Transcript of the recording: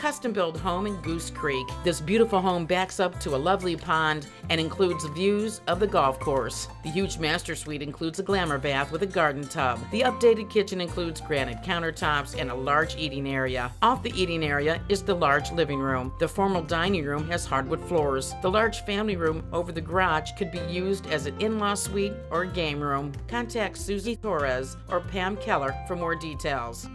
custom built home in Goose Creek. This beautiful home backs up to a lovely pond and includes views of the golf course. The huge master suite includes a glamour bath with a garden tub. The updated kitchen includes granite countertops and a large eating area. Off the eating area is the large living room. The formal dining room has hardwood floors. The large family room over the garage could be used as an in law suite or game room. Contact Susie Torres or Pam Keller for more details.